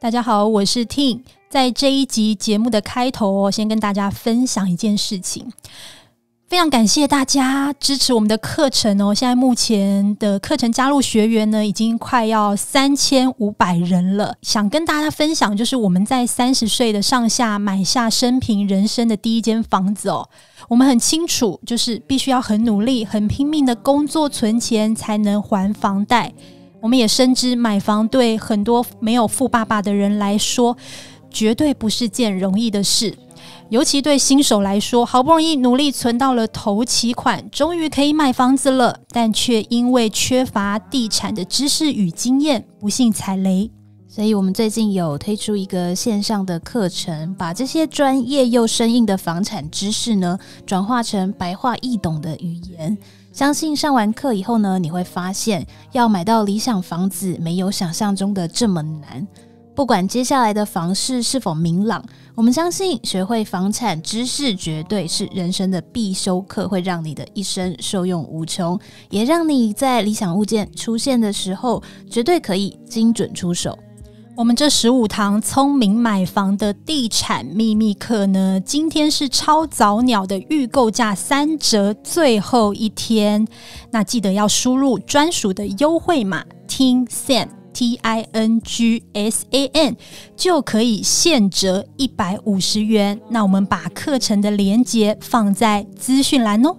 大家好，我是 tin。在这一集节目的开头哦，先跟大家分享一件事情。非常感谢大家支持我们的课程哦！现在目前的课程加入学员呢，已经快要三千五百人了。想跟大家分享，就是我们在三十岁的上下买下生平人生的第一间房子哦。我们很清楚，就是必须要很努力、很拼命的工作存钱，才能还房贷。我们也深知，买房对很多没有富爸爸的人来说，绝对不是件容易的事。尤其对新手来说，好不容易努力存到了头期款，终于可以买房子了，但却因为缺乏地产的知识与经验，不幸踩雷。所以，我们最近有推出一个线上的课程，把这些专业又生硬的房产知识呢，转化成白话易懂的语言。相信上完课以后呢，你会发现，要买到理想房子，没有想象中的这么难。不管接下来的房市是否明朗，我们相信学会房产知识绝对是人生的必修课，会让你的一生受用无穷，也让你在理想物件出现的时候，绝对可以精准出手。我们这十五堂聪明买房的地产秘密课呢，今天是超早鸟的预购价三折，最后一天，那记得要输入专属的优惠码，听 Sam。T I N G S A N 就可以现折一百五十元。那我们把课程的链接放在资讯栏哦。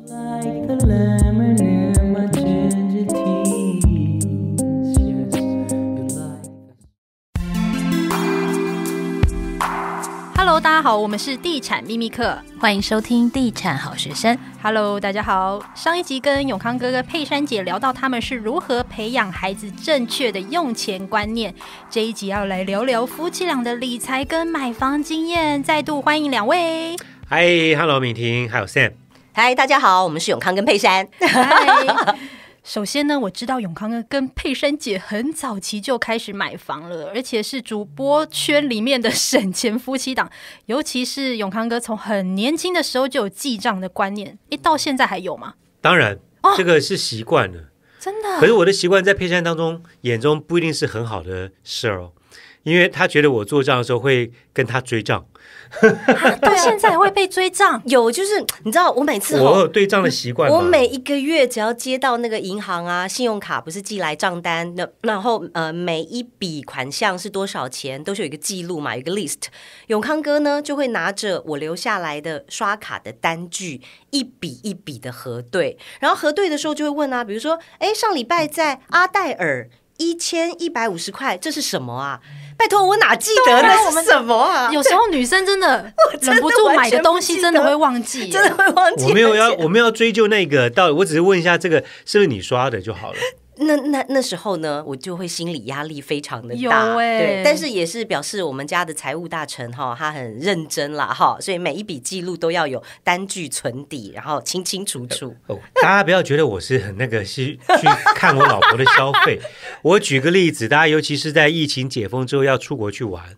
Hello，大家好，我们是地产秘密课，欢迎收听地产好学生。Hello，大家好。上一集跟永康哥哥、佩珊姐聊到他们是如何培养孩子正确的用钱观念，这一集要来聊聊夫妻俩的理财跟买房经验。再度欢迎两位。嗨，Hello，敏婷，还有 Sam。嗨，大家好，我们是永康跟佩珊。首先呢，我知道永康哥跟佩珊姐很早期就开始买房了，而且是主播圈里面的省钱夫妻档。尤其是永康哥从很年轻的时候就有记账的观念，诶，到现在还有吗？当然，这个是习惯了，真的。可是我的习惯在佩珊当中眼中不一定是很好的事儿哦，因为他觉得我做账的时候会跟他追账。到现在会被追账，有就是你知道，我每次我有对账的习惯。我每一个月只要接到那个银行啊，信用卡不是寄来账单，那然后呃每一笔款项是多少钱，都是有一个记录嘛，有一个 list。永康哥呢就会拿着我留下来的刷卡的单据，一笔一笔的核对，然后核对的时候就会问啊，比如说，哎，上礼拜在阿黛尔一千一百五十块，这是什么啊？拜托，我哪记得那是什么啊？有时候女生真的 忍不住买的东西，真的会忘记，真的会忘记。我没有要，我们要追究那个，到我只是问一下，这个是不是你刷的就好了。那那那时候呢，我就会心理压力非常的大，对，但是也是表示我们家的财务大臣哈，他很认真啦哈，所以每一笔记录都要有单据存底，然后清清楚楚。哦，大家不要觉得我是很那个去去看我老婆的消费。我举个例子，大家尤其是在疫情解封之后要出国去玩，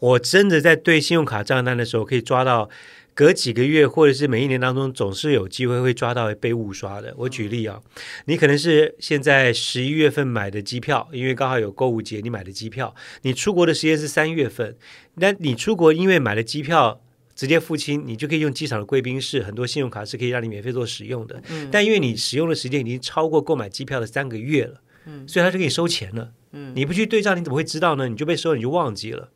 我真的在对信用卡账单的时候可以抓到。隔几个月或者是每一年当中，总是有机会会抓到被误刷的。我举例啊，你可能是现在十一月份买的机票，因为刚好有购物节，你买的机票，你出国的时间是三月份，那你出国因为买了机票直接付清，你就可以用机场的贵宾室，很多信用卡是可以让你免费做使用的。嗯。但因为你使用的时间已经超过购买机票的三个月了，嗯，所以他就给你收钱了。嗯。你不去对账，你怎么会知道呢？你就被收，你就忘记了，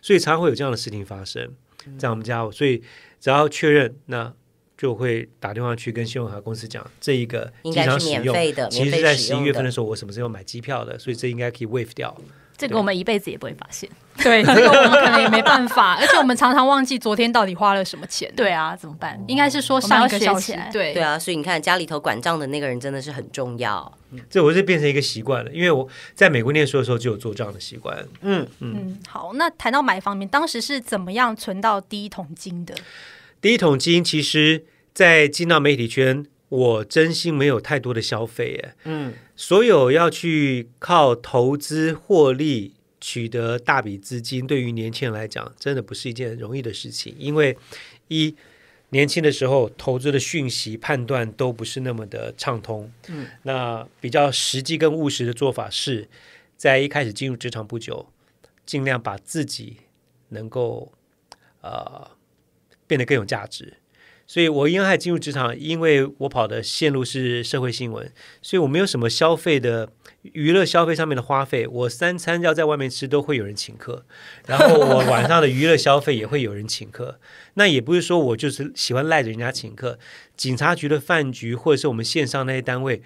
所以常常会有这样的事情发生在我们家，所以。只要确认，那就会打电话去跟信用卡公司讲，这一个经常使用的，其实在十一月份的时候，我什么时候买机票的，所以这应该可以 waive 掉。这个我们一辈子也不会发现，对，这个我们可能也没办法，而且我们常常忘记昨天到底花了什么钱。对啊，怎么办？应该是说上一个小时，对对啊，所以你看家里头管账的那个人真的是很重要。这我是变成一个习惯了，因为我在美国念书的时候就有做这样的习惯。嗯嗯，好，那谈到买方面，当时是怎么样存到第一桶金的？第一桶金，其实，在进到媒体圈，我真心没有太多的消费耶。嗯，所有要去靠投资获利取得大笔资金，对于年轻人来讲，真的不是一件容易的事情。因为一年轻的时候，投资的讯息判断都不是那么的畅通。嗯，那比较实际跟务实的做法是。在一开始进入职场不久，尽量把自己能够呃变得更有价值。所以我因为还进入职场，因为我跑的线路是社会新闻，所以我没有什么消费的娱乐消费上面的花费。我三餐要在外面吃，都会有人请客，然后我晚上的娱乐消费也会有人请客。那也不是说我就是喜欢赖着人家请客，警察局的饭局或者是我们线上那些单位。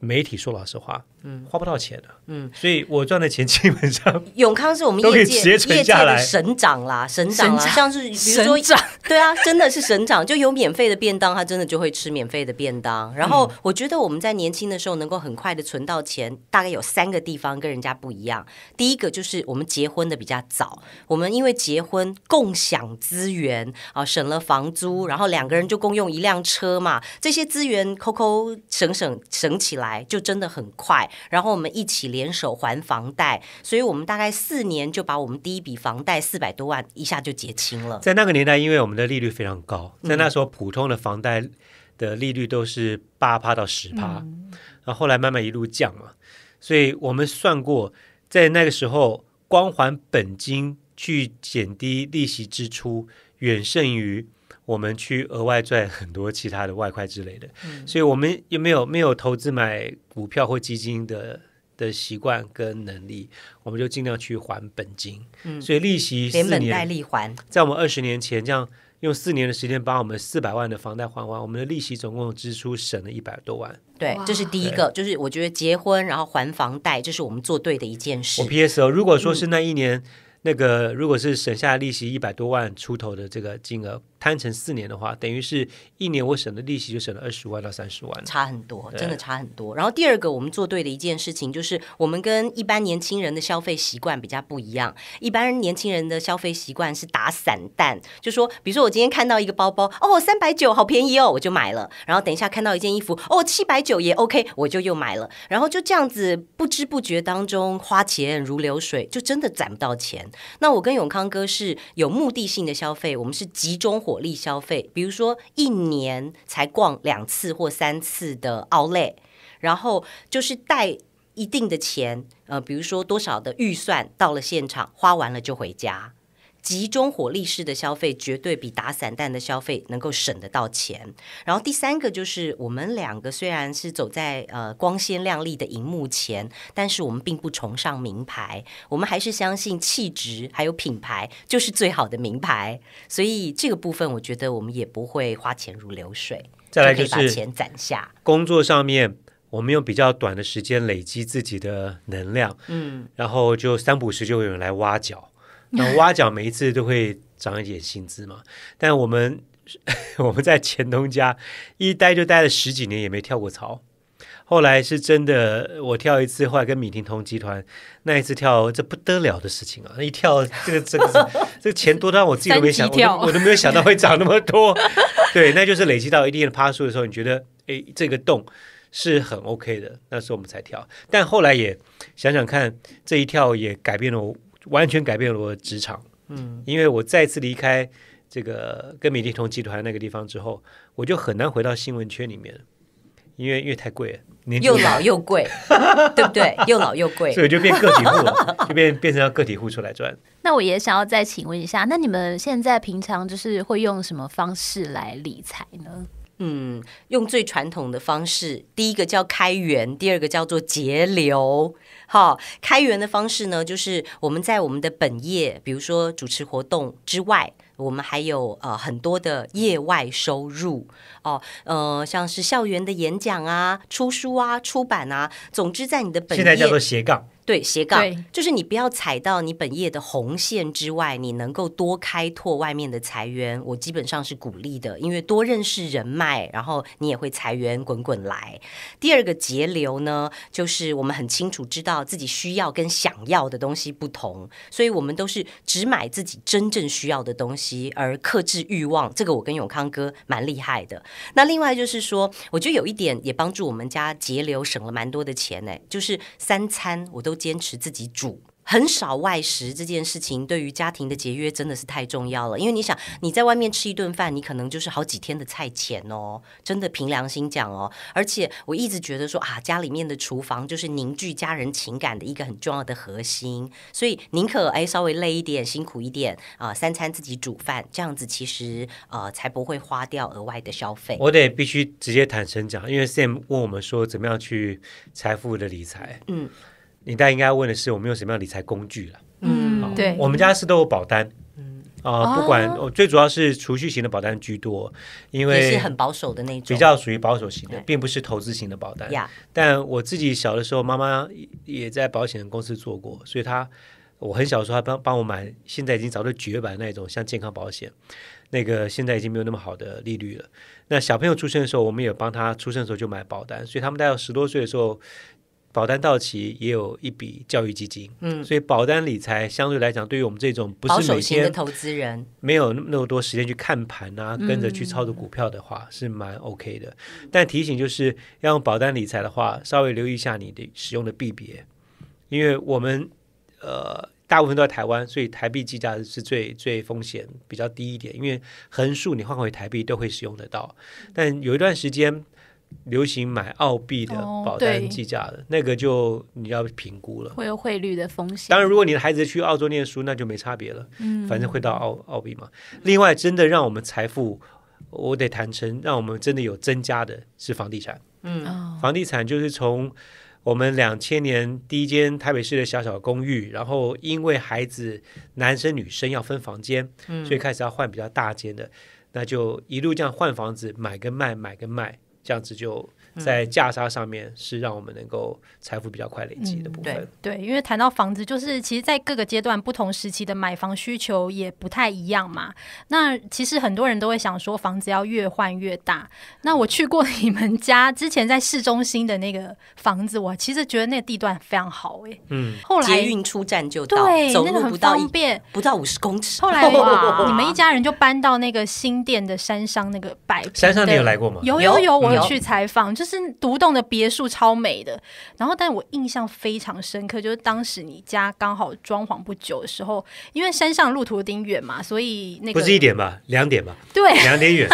媒体说老实话，嗯，花不到钱的，嗯，所以我赚的钱基本上永康是我们业界业界的省长啦，省长啦，像是比如说，对啊，真的是省长，就有免费的便当，他真的就会吃免费的便当。然后我觉得我们在年轻的时候能够很快的存到钱，大概有三个地方跟人家不一样。第一个就是我们结婚的比较早，我们因为结婚共享资源啊，省了房租，然后两个人就共用一辆车嘛，这些资源抠抠省省省起来。就真的很快，然后我们一起联手还房贷，所以我们大概四年就把我们第一笔房贷四百多万一下就结清了。在那个年代，因为我们的利率非常高，在那时候普通的房贷的利率都是八趴到十趴，然后后来慢慢一路降嘛，所以我们算过，在那个时候光还本金去减低利息支出，远胜于。我们去额外赚很多其他的外快之类的，所以我们也没有没有投资买股票或基金的的习惯跟能力，我们就尽量去还本金。嗯，所以利息连本带利还，在我们二十年前这样用四年的时间把我们四百万的房贷还完，我们的利息总共支出省了一百多万。对，这是第一个，就是我觉得结婚然后还房贷，这是我们做对的一件事。我 P.S. 哦，如果说是那一年。那个如果是省下利息一百多万出头的这个金额摊成四年的话，等于是一年我省的利息就省了二十万到三十万，差很多，真的差很多。然后第二个我们做对的一件事情就是，我们跟一般年轻人的消费习惯比较不一样。一般年轻人的消费习惯是打散弹，就说比如说我今天看到一个包包，哦三百九好便宜哦，我就买了。然后等一下看到一件衣服，哦七百九也 OK，我就又买了。然后就这样子不知不觉当中花钱如流水，就真的攒不到钱。那我跟永康哥是有目的性的消费，我们是集中火力消费，比如说一年才逛两次或三次的奥莱然后就是带一定的钱，呃，比如说多少的预算到了现场花完了就回家。集中火力式的消费，绝对比打散弹的消费能够省得到钱。然后第三个就是我们两个虽然是走在呃光鲜亮丽的荧幕前，但是我们并不崇尚名牌，我们还是相信气质还有品牌就是最好的名牌。所以这个部分，我觉得我们也不会花钱如流水，再来就是把钱攒下。工作上面，我们用比较短的时间累积自己的能量，嗯，然后就三不时就会有人来挖角。那挖角每一次都会涨一点薪资嘛？但我们 我们在前东家一待就待了十几年，也没跳过槽。后来是真的，我跳一次，后来跟米婷同集团那一次跳，这不得了的事情啊！一跳，这个这个这个钱多到我自己都没想，我我都没有想到会涨那么多。对，那就是累积到一定的趴数的时候，你觉得哎，这个洞是很 OK 的，那时候我们才跳。但后来也想想看，这一跳也改变了我。完全改变了我的职场，嗯，因为我再次离开这个跟美丽同集团那个地方之后，我就很难回到新闻圈里面，因为因为太贵了，年又老又贵，对不对？又老又贵，所以就变个体户了，就变变成要个体户出来赚。那我也想要再请问一下，那你们现在平常就是会用什么方式来理财呢？嗯，用最传统的方式，第一个叫开源，第二个叫做节流。好，开源的方式呢，就是我们在我们的本业，比如说主持活动之外，我们还有呃很多的业外收入哦，呃，像是校园的演讲啊、出书啊、出版啊，总之在你的本业现在叫做斜杠。对斜杠，就是你不要踩到你本业的红线之外，你能够多开拓外面的财源，我基本上是鼓励的，因为多认识人脉，然后你也会财源滚滚来。第二个节流呢，就是我们很清楚知道自己需要跟想要的东西不同，所以我们都是只买自己真正需要的东西，而克制欲望。这个我跟永康哥蛮厉害的。那另外就是说，我觉得有一点也帮助我们家节流，省了蛮多的钱呢，就是三餐我都。坚持自己煮。很少外食这件事情，对于家庭的节约真的是太重要了。因为你想，你在外面吃一顿饭，你可能就是好几天的菜钱哦。真的凭良心讲哦，而且我一直觉得说啊，家里面的厨房就是凝聚家人情感的一个很重要的核心。所以宁可哎稍微累一点、辛苦一点啊、三餐自己煮饭，这样子其实呃才不会花掉额外的消费。我得必须直接坦诚讲，因为 Sam 问我们说怎么样去财富的理财，嗯你大概应该问的是我们用什么样的理财工具了。嗯，对，我们家是都有保单，啊、哦不管我最主要是储蓄型的保单居多，因为是很保守的那种，比较属于保守型的，并不是投资型的保单。呀，但我自己小的时候，妈妈也在保险公司做过，所以她我很小的时候，她帮帮我买，现在已经早就绝版那种像健康保险，那个现在已经没有那么好的利率了。那小朋友出生的时候，我们也帮他出生的时候就买保单，所以他们大概十多岁的时候。保单到期也有一笔教育基金，嗯，所以保单理财相对来讲，对于我们这种不是每天的投资人，没有那么多时间去看盘啊，跟着去操作股票的话，是蛮 OK 的。但提醒就是要用保单理财的话，稍微留意一下你的使用的币别，因为我们呃大部分都在台湾，所以台币计价是最最风险比较低一点，因为横竖你换回台币都会使用得到。但有一段时间流行买澳币的哦保单计价的，那个就你要评估了。会有汇率的风险。当然，如果你的孩子去澳洲念书，那就没差别了。嗯反正会到澳澳币嘛。另外，真的让我们财富，我得坦诚，让我们真的有增加的是房地产。嗯，哦房地产就是从我们两千年第一间台北市的小小公寓，然后因为孩子男生女生要分房间，嗯所以开始要换比较大间的，那就一路这样换房子，买跟卖，买跟卖，这样子就在价差上面是让我们能够财富比较快累积的部分。对对，因为谈到房子，就是其实，在各个阶段、不同时期的买房需求也不太一样嘛。那其实很多人都会想说，房子要越换越大。那我去过 你们家之前在市中心的那个房子，我其实觉得那个地段非常好诶、嗯，后来捷运出站就到，对，走路不到一方便。不到五十公尺。后来 你们一家人就搬到那个新店的山上那个百山上你有来过吗？有有有有，我有有去采访，就是独栋的别墅超美的。然后，但我印象非常深刻，就是当时你家刚好装潢不久的时候，因为山上路途有点远嘛，所以那个不是一点吧，两点吧，对。两点远。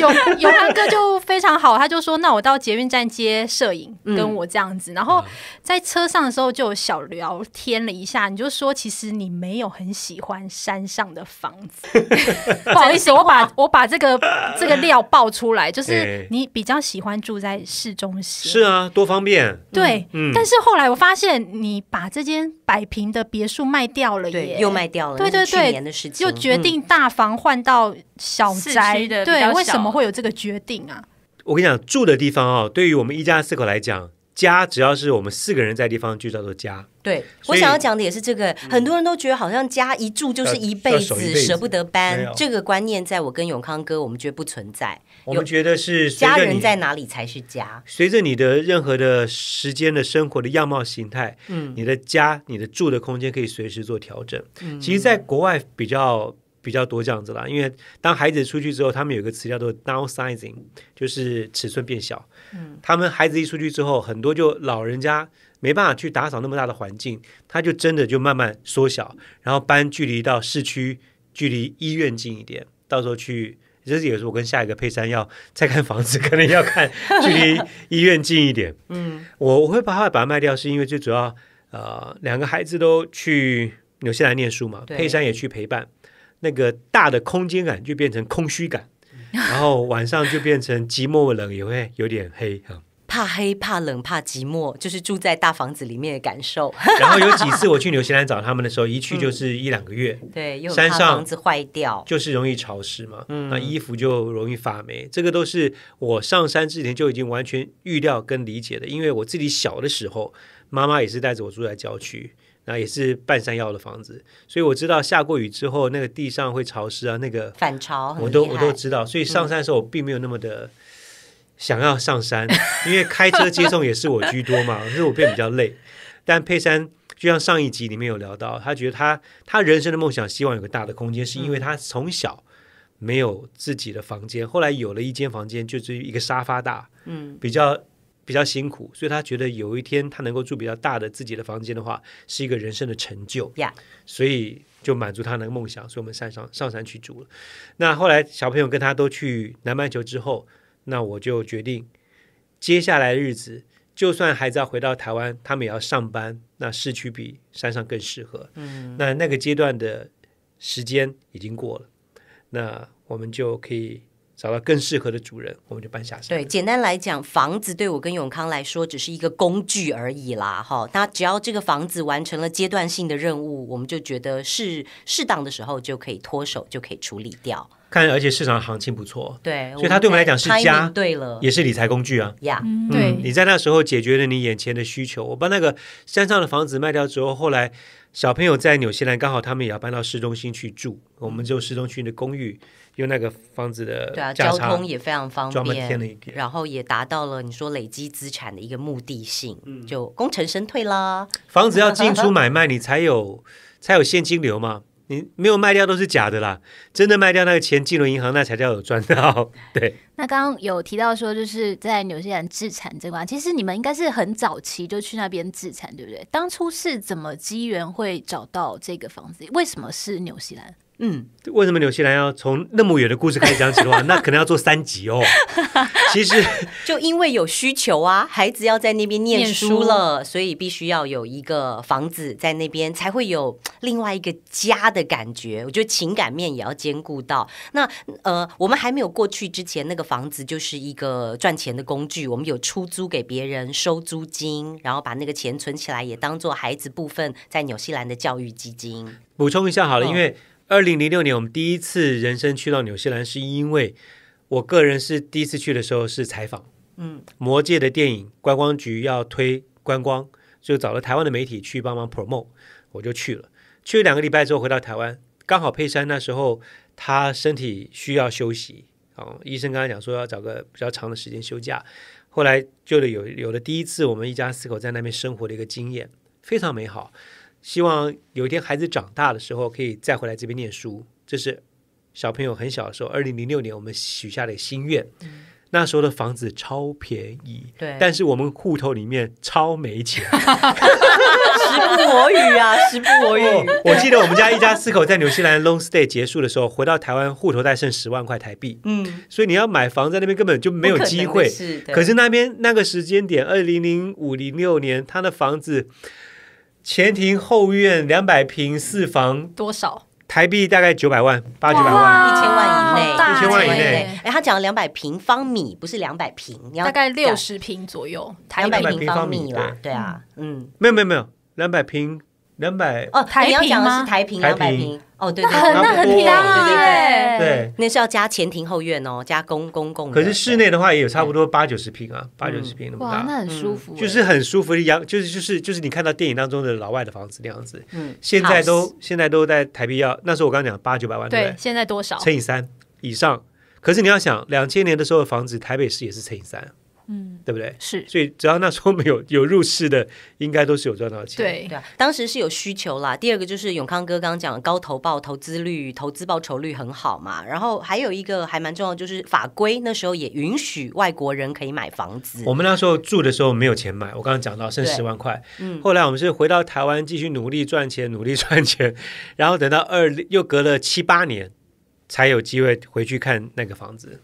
有有安哥就非常好，他就说：“那我到捷运站接摄影，嗯跟我这样子。然后在车上的时候就有小聊天了一下，你就说其实你没有很喜欢山上的房子。不好意思，我把我把这个这个料爆出来，就是哎你比较喜欢住在市中心。是啊，多方便。对，嗯但是后来我发现你把这间百平的别墅卖掉了对，耶，又卖掉了，对对对年的事情，就决嗯定大房换到小宅对，为什么会有这个决定啊？我跟你讲，住的地方哦，对于我们一家四口来讲，家只要是我们四个人在地方，就叫做家。对，我想要讲的也是这个，很多人都觉得好像家一住就是一辈子，要守一辈子舍不得。搬这个观念在我跟永康哥，我们觉得不存在。我们觉得是家人在哪里才是家？随着你的任何的时间的生活的样貌形态，嗯你的家、你的住的空间可以随时做调整。嗯其实，在国外比较比较多这样子啦，因为当孩子出去之后，他们有一个词叫做 downsizing，就是尺寸变小。嗯他们孩子一出去之后，很多就老人家没办法去打扫那么大的环境，他就真的就慢慢缩小，然后搬距离到市区，距离医院近一点，到时候去。这是也是我跟下一个佩珊要再看房子，可能要看距离医院近一点。嗯 我我会把它把它卖掉，是因为最主要呃两个孩子都去纽西兰念书嘛，对佩珊也去陪伴，那个大的空间感就变成空虚感，然后晚上就变成寂寞冷，也会有点黑哈。怕黑、怕冷、怕寂寞，就是住在大房子里面的感受。然后有几次我去纽西兰找他们的时候，一去就是一两个月，对，山上房子坏掉。就是容易潮湿嘛，嗯那衣服就容易发霉，这个都是我上山之前就已经完全预料跟理解的。因为我自己小的时候，妈妈也是带着我住在郊区，那也是半山腰的房子，所以我知道下过雨之后那个地上会潮湿啊，那个反潮我都我都知道。所以上山的时候我并没有那么的想要上山，因为开车接送也是我居多嘛，所以我变比较累。但佩珊就像上一集里面有聊到，他觉得他他人生的梦想希望有个大的空间，是因为他从小没有自己的房间，后来有了一间房间，就是一个沙发大，嗯，比较比较辛苦，所以他觉得有一天他能够住比较大的自己的房间的话，是一个人生的成就。呀所以就满足他那个梦想，所以我们山上上山去住了。那后来小朋友跟他都去南半球之后，那我就决定接下来的日子，就算孩子要回到台湾，他们也要上班，那市区比山上更适合。嗯，那那个阶段的时间已经过了，那我们就可以找到更适合的主人，我们就搬下山。对，简单来讲，房子对我跟永康来说只是一个工具而已啦，哈。那只要这个房子完成了阶段性的任务，我们就觉得是适当的时候就可以脱手，就可以处理掉。看，而且市场行情不错，对，所以它对我们来讲是家对了也是理财工具啊。呀。嗯你在那时候解决了你眼前的需求。我把那个山上的房子卖掉之后，后来小朋友在纽西兰，刚好他们也要搬到市中心去住，我们就市中心的公寓，用那个房子的对啊，交通也非常方便，一点。然后也达到了你说累积资产的一个目的性，嗯就功成身退啦。房子要进出买卖，你才有才有现金流嘛。你没有卖掉都是假的啦，真的卖掉那个钱进入银行，那才叫有赚到。对，那刚刚有提到说，就是在纽西兰自产这块，其实你们应该是很早期就去那边自产，对不对？当初是怎么机缘会找到这个房子？为什么是纽西兰？嗯，为什么纽西兰要从那么远的故事开始讲起的话，那可能要做三集哦。其实就因为有需求啊，孩子要在那边念念书书了，所以必须要有一个房子在那边，才会有另外一个家的感觉。我觉得情感面也要兼顾到。那呃，我们还没有过去之前，那个房子就是一个赚钱的工具，我们有出租给别人收租金，然后把那个钱存起来，也当做孩子部分在纽西兰的教育基金。补充一下好了，嗯因为二零零六年我们第一次人生去到纽西兰，是因为我个人是第一次去的时候是采访，嗯，魔界的电影观光局要推观光，就找了台湾的媒体去帮忙 promote，我就去了。去了两个礼拜之后回到台湾，刚好佩珊那时候他身体需要休息，哦，医生刚才讲说要找个比较长的时间休假。后来就有有了第一次我们一家四口在那边生活的一个经验，非常美好。希望有一天孩子长大的时候，可以再回来这边念书。这是小朋友很小的时候，二零零六年我们许下的心愿。那时候的房子超便宜，对但是我们户头里面超没钱。时不我与啊，时不我与。哦我记得我们家一家四口在纽西兰 long stay 结束的时候，回到台湾，户头再剩十万块台币。嗯，所以你要买房在那边根本就没有机会。是的。可是那边那个时间点，二零零五零六年，他的房子前庭后院两百平四房，多少？台币大概九百万，八九百万。一千万以内，一千万以内内。哎，他讲两百平方米，不是两百平，你要大概六十平左右，两百平方米平方米，啦对啊，嗯，没有没有没有，两百平，两百哦，台你要讲的平吗是台平台平两百平，哦，对对那很对，那很对大对对哎，对。那是要加前庭后院哦，加公公共。可是室内的话也有差不多八九十平啊，八九十平那么，大，那很舒服欸，就是很舒服的阳，就是就是就是你看到电影当中的老外的房子那样子。嗯，现在都现在都在台币要，那时候我刚刚讲八九百万，对现在多少？？乘以三以上。可是你要想，两千年的时候的房子，台北市也是乘以三，嗯，对不对？是所以只要那时候没有 有入市的，应该都是有赚到钱。，对对啊，当时是有需求啦。第二个就是永康哥刚刚讲的高投报、投资率、投资报酬率很好嘛。然后还有一个还蛮重要，就是法规那时候也允许外国人可以买房子。我们那时候住的时候没有钱买，我刚刚讲到剩十万块。嗯后来我们是回到台湾继续努力赚钱，努力赚钱，然后等到二又隔了七八年，才有机会回去看那个房子。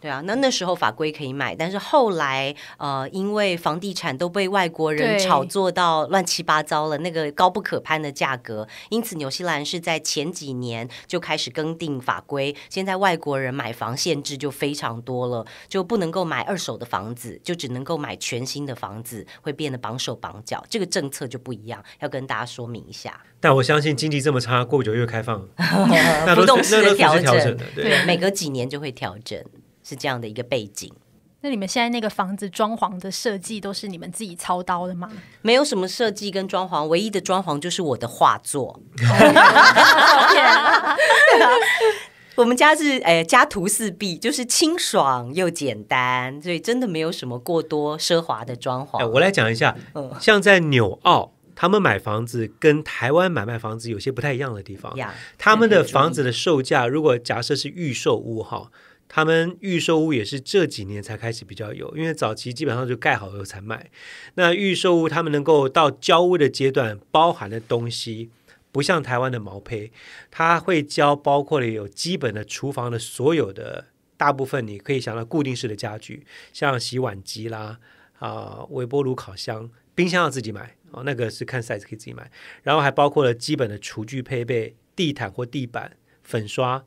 对啊，那那时候法规可以买，但是后来呃，因为房地产都被外国人炒作到乱七八糟了，那个高不可攀的价格，因此纽西兰是在前几年就开始更定法规，现在外国人买房限制就非常多了，就不能够买二手的房子，就只能够买全新的房子，会变得绑手绑脚，这个政策就不一样，要跟大家说明一下。但我相信经济这么差，过不久又开放，那都浮动是那都是式的调调整整的，，对每隔几年就会调整，是这样的一个背景。那你们现在那个房子装潢的设计都是你们自己操刀的吗？没有什么设计跟装潢，唯一的装潢就是我的画作。我们家是诶、家徒四壁，就是清爽又简单，所以真的没有什么过多奢华的装潢哎，潢。我来讲一下，嗯像在纽澳，他们买房子跟台湾买卖房子有些不太一样的地方。呀，他们的房子的售价，如果假设是预售屋哈，他们预售屋也是这几年才开始比较有，因为早期基本上就盖好以后才卖。那预售屋他们能够到交屋的阶段，包含的东西不像台湾的毛坯，它会交包括了有基本的厨房的所有的大部分，你可以想到固定式的家具，像洗碗机啦、啊微波炉、烤箱、冰箱要自己买哦，那个是看 size 可以自己买，然后还包括了基本的厨具配备、地毯或地板、粉刷。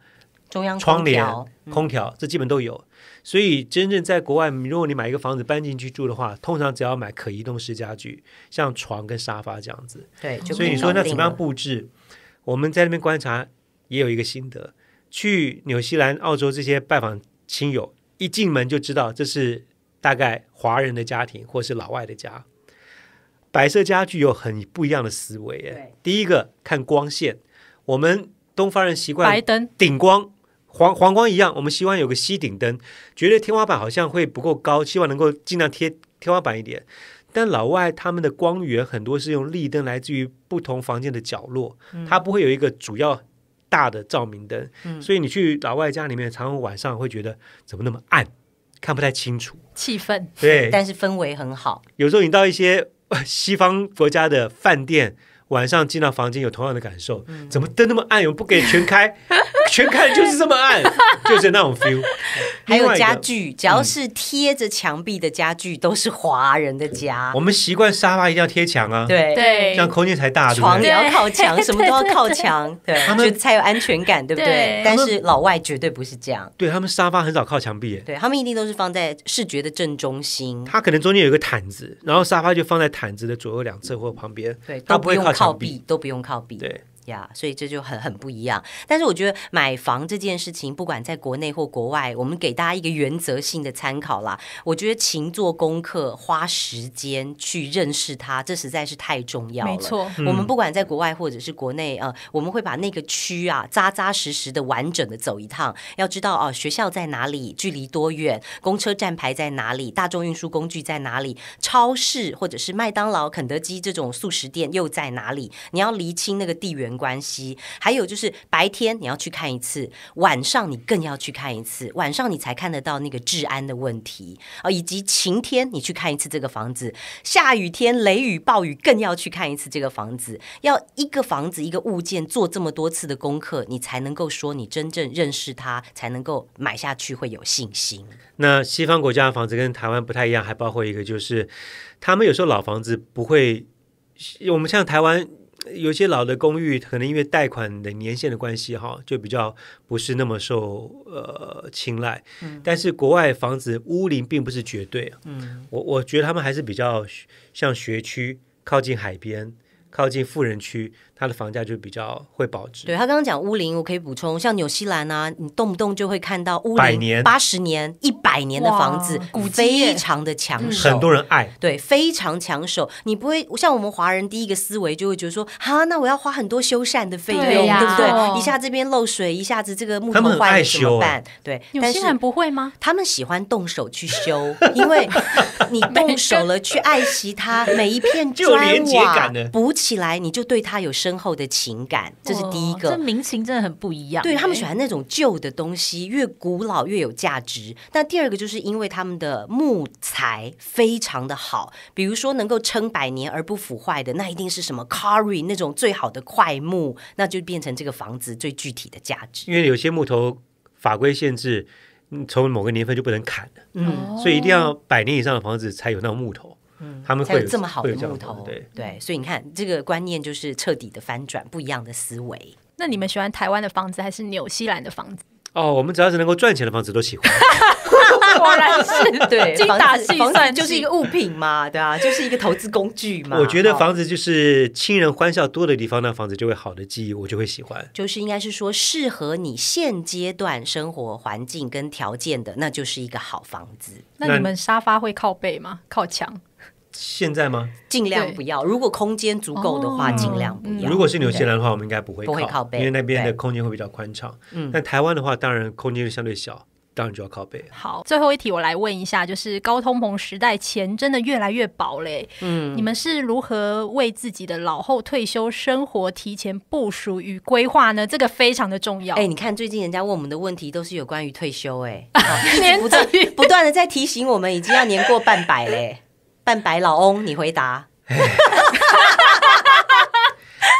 中央窗帘空调、这基本都有。所以真正在国外，如果你买一个房子搬进去住的话，通常只要买可移动式家具，像床跟沙发这样子。对，就所以你说那怎么样？布置？我们在那边观察也有一个心得，去纽西兰、澳洲这些拜访亲友，一进门就知道这是大概华人的家庭或是老外的家。白色家具有很不一样的思维耶对。第一个看光线，我们东方人习惯白灯顶光。黄黄光一样，我们希望有个吸顶灯，觉得天花板好像会不够高，希望能够尽量贴天花板一点。但老外他们的光源很多是用立灯，来自于不同房间的角落，它不会有一个主要大的照明灯，所以你去老外家里面，常常晚上会觉得怎么那么暗，看不太清楚。气氛，对，但是氛围很好，有时候你到一些呃 西方国家的饭店，晚上进到房间有同样的感受，怎么灯那么暗？我们不给全开，全看就是这么暗，就是那种 feel。还有家具，只要是贴着墙壁的家具，都是华人的家。我。们习惯沙发一定要贴墙啊，对，对。这样空间才大？床也要靠墙，什么都要靠墙，对，他们就才有安全感，对不对？对？但是老外绝对不是这样，对他们沙发很少靠墙壁，对他们一定都是放在视觉的正中心，他可能中间有一个毯子，然后沙发就放在毯子的左右两侧或旁边，对，它不会都不用靠墙壁，。都不用靠壁，对，呀所以这就很很不一样。但是我觉得买房这件事情，不管在国内或国外，我们给大家一个原则性的参考啦。我觉得勤做功课，花时间去认识它，这实在是太重要了。没错，我们不管在国外或者是国内，呃，我们会把那个区啊扎扎实实的、完整的走一趟。要知道哦、学校在哪里，距离多远，公车站牌在哪里，大众运输工具在哪里，超市或者是麦当劳、肯德基这种速食店又在哪里？你要厘清那个地缘关系。还有就是白天你要去看一次，晚上你更要去看一次，晚上你才看得到那个治安的问题啊、以及晴天你去看一次这个房子，下雨天雷雨暴雨更要去看一次这个房子。要一个房子一个物件做这么多次的功课，你才能够说你真正认识它，才能够买下去会有信心。那西方国家的房子跟台湾不太一样，还包括一个就是，他们有时候老房子不会，我们像台湾有些老的公寓，可能因为贷款的年限的关系，哈，就比较不是那么受呃青睐。嗯但是国外房子屋龄并不是绝对啊，嗯，我我觉得他们还是比较像学区，靠近海边，靠近富人区，它的房价就比较会保值。对他刚刚讲屋龄，我可以补充，像纽西兰啊，你动不动就会看到屋龄百年八十年、一百年的房子古，非常的抢手，很多人爱，对，非常抢手。你不会像我们华人第一个思维就会觉得说，哈，那我要花很多修缮的费用，对不哦对？一下这边漏水，一下子这个木他们很爱头坏了怎么办？对，但是不会吗？他们喜欢动手去修，因为你动手了去爱惜它，每一片砖 就连结瓦感的补起来，你就对它有深厚的情感，这是第一个。哦这民情真的很不一样。对他们哎喜欢那种旧的东西，越古老越有价值。那第二个就是因为他们的木材非常的好，比如说能够撑百年而不腐坏的，那一定是什么 Carry 那种最好的块木，那就变成这个房子最具体的价值。因为有些木头法规限制，嗯从某个年份就不能砍了。嗯，所以一定要百年以上的房子才有那种木头，嗯，他们才会有这么好的木头，对，对，所以你看这个观念就是彻底的翻转，不一样的思维。那你们喜欢台湾的房子还是纽西兰的房子？哦，我们只要是能够赚钱的房子都喜欢。果然是 对，精房打细子房算就是一个物品嘛，对啊，就是一个投资工具嘛。我觉得哦房子就是亲人欢笑多的地方，那房子就会好的记忆，我就会喜欢。就是应该是说适合你现阶段生活环境跟条件的，那就是一个好房子。那那你们沙发会靠背吗？靠墙？现在吗？尽量不要，如果空间足够的话，哦尽量不要。如果是纽西兰的话，我们应该不会不会靠背因为那边的空间会比较宽敞。嗯但台湾的话，当然空间就相对小，当然就要靠背。好，最后一题我来问一下，就是高通膨时代，钱真的越来越薄嘞。嗯，你们是如何为自己的老后退休生活提前部署与规划呢？这个非常的重要。哎、你看最近人家问我们的问题都是有关于退休、哎，年不断不断的在提醒我们，已经要年过半百嘞，半百老翁，你回答。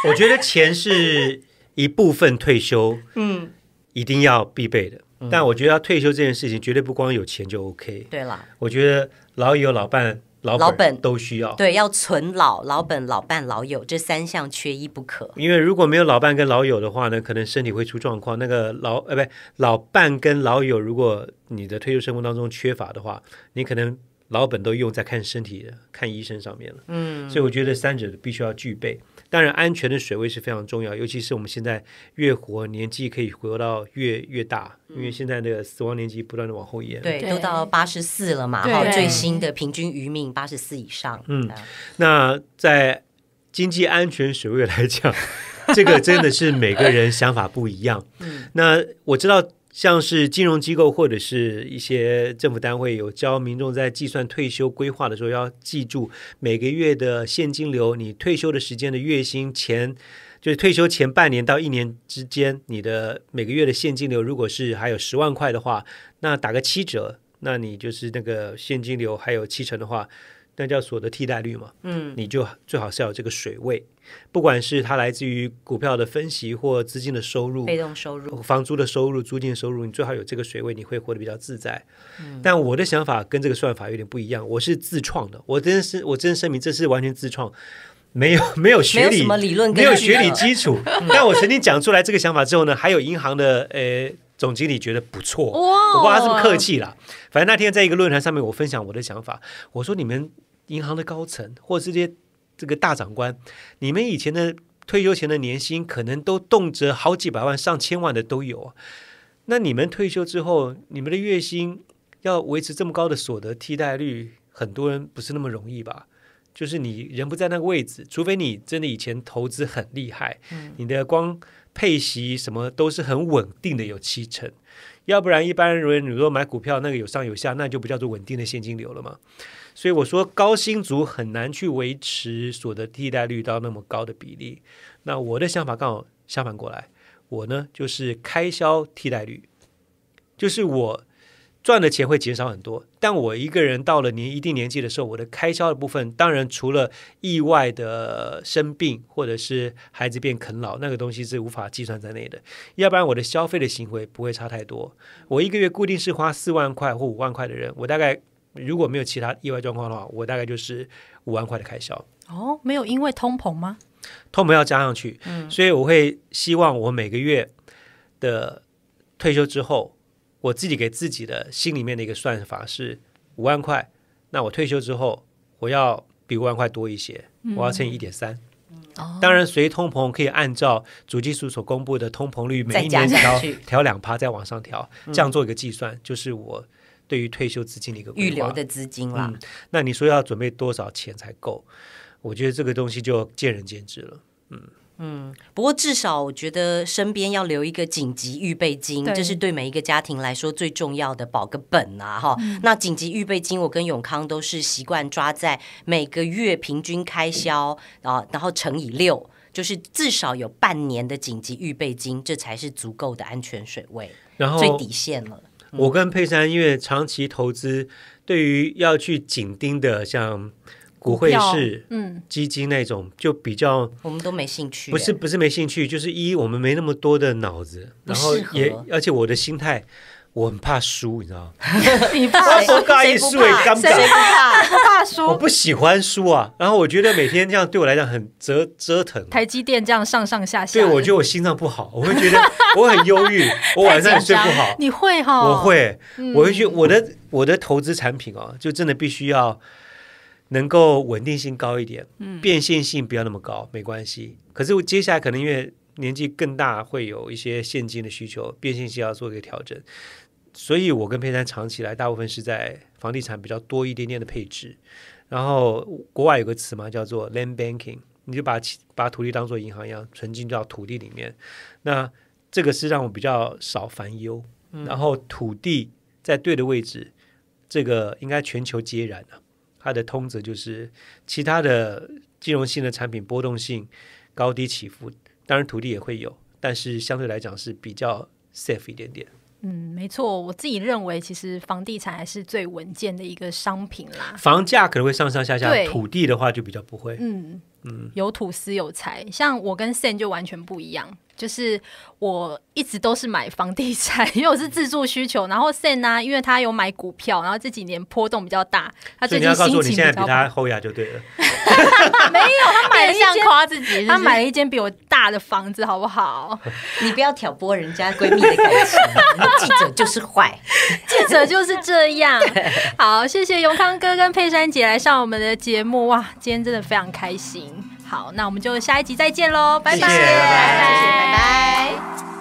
我觉得钱是一部分退休嗯，一定要必备的，但我觉得要退休这件事情，绝对不光有钱就 OK。对了，我觉得老友、老伴、老老本都需要。对，要存老、老本、老伴、老友这三项缺一不可。因为如果没有老伴跟老友的话呢，可能身体会出状况。那个老呃，不，老伴跟老友，如果你的退休生活当中缺乏的话，你可能老本都用在看身体、看医生上面了。嗯，所以我觉得三者必须要具备。当然，安全的水位是非常重要，尤其是我们现在越活年纪可以活到越越大，因为现在的死亡年纪不断的往后延。对，都到八十四了嘛，对哈，最新的平均余命八十四以上。嗯那在经济安全水位来讲，这个真的是每个人想法不一样。嗯那我知道，像是金融机构或者是一些政府单位有教民众在计算退休规划的时候，要记住每个月的现金流，你退休的时间的月薪前。就是退休前半年到一年之间，你的每个月的现金流，如果是还有十万块的话，那打个七折，那你就是那个现金流还有七成的话，那叫所得替代率嘛。嗯，你就最好是要有这个水位，不管是它来自于股票的分析或资金的收入、被动收入。房租的收入、租金的收入，你最好有这个水位，你会活得比较自在。但我的想法跟这个算法有点不一样，我是自创的，我真是我真声明，这是完全自创。没有 没有学理，没有什么理论没有学理基础。但我曾经讲出来这个想法之后呢，还有银行的呃总经理觉得不错，哇我不知道他是不是客气啦。反正那天在一个论坛上面，我分享我的想法，我说你们银行的高层或者这些这个大长官，你们以前的退休前的年薪可能都动辄好几百万、上千万的都有啊。那你们退休之后，你们的月薪要维持这么高的所得替代率，很多人不是那么容易吧？就是你人不在那个位置，除非你真的以前投资很厉害，你的光配息什么都是很稳定的，有七成。要不然一般人如果买股票，那个有上有下，那就不叫做稳定的现金流了嘛。所以我说高薪族很难去维持所得替代率到那么高的比例。那我的想法刚好相反过来，我呢就是开销替代率，就是我赚的钱会减少很多，但我一个人到了年一定年纪的时候，我的开销的部分，当然除了意外的生病或者是孩子变啃老，那个东西是无法计算在内的。要不然我的消费的行为不会差太多。我一个月固定是花四万块或五万块的人，我大概如果没有其他意外状况的话，我大概就是五万块的开销。哦，没有因为通膨吗？通膨要加上去，所以我会希望我每个月的退休之后，我自己给自己的心里面的一个算法是五万块，那我退休之后我要比五万块多一些，我要乘以一点三。哦当然，随通膨可以按照主计处所公布的通膨率，每一年调调两趴，再往上调，这样做一个计算，就是我对于退休资金的一个预留的资金啦。嗯，那你说要准备多少钱才够？我觉得这个东西就见仁见智了。不过至少我觉得身边要留一个紧急预备金，对这是对每一个家庭来说最重要的保个本啊！哈、那紧急预备金，我跟永康都是习惯抓在每个月平均开销啊，然后乘以六。就是至少有半年的紧急预备金，这才是足够的安全水位，然后最底线了。我跟佩珊因为长期投资，对于要去紧盯的像股汇票市、嗯，基金那种，就比较我们都没兴趣、不是不是没兴趣，就是一我们没那么多的脑子，然后也而且我的心态。我很怕输，你知道吗？你怕谁怕尴尬 谁不怕？不怕我？不喜欢输啊。然后我觉得每天这样对我来讲很折折腾。台积电这样上上下下，对，我觉得我心脏不好，我会觉得 我很忧郁，我晚上也睡不好。你会哈？我，会，我会觉得我的我的投资产品哦，就真的必须要能够稳定性高一点，嗯变现性不要那么高，没关系。可是我接下来可能因为年纪更大，会有一些现金的需求，变现性要做一个调整。所以我跟佩珊长期来，大部分是在房地产比较多一点点的配置。然后国外有个词嘛，叫做 land banking，你就把把土地当做银行一样存进到土地里面。那这个是让我比较少烦忧。然后土地在对的位置，这个应该全球皆然啊。它的通则就是，其他的金融性的产品波动性高低起伏，当然土地也会有，但是相对来讲是比较 safe 一点点。嗯，没错，我自己认为其实房地产还是最稳健的一个商品啦。房价可能会上上下下，土地的话就比较不会。嗯嗯，有土司有财，像我跟 Sen 就完全不一样，就是我一直都是买房地产，因为我是自住需求。然后 Sen 呢、因为他有买股票，然后这几年波动比较大，他最近所以你要告诉心我，你现在情比较比他后牙就对了。没有，他买了一像间，夸自己他买了一间比我大的房子，好不好？你不要挑拨人家闺蜜的感情，记者就是坏。记者就是这样。好，谢谢永康哥跟佩珊姐来上我们的节目，哇，今天真的非常开心。好，那我们就下一集再见喽，拜拜，谢谢拜拜。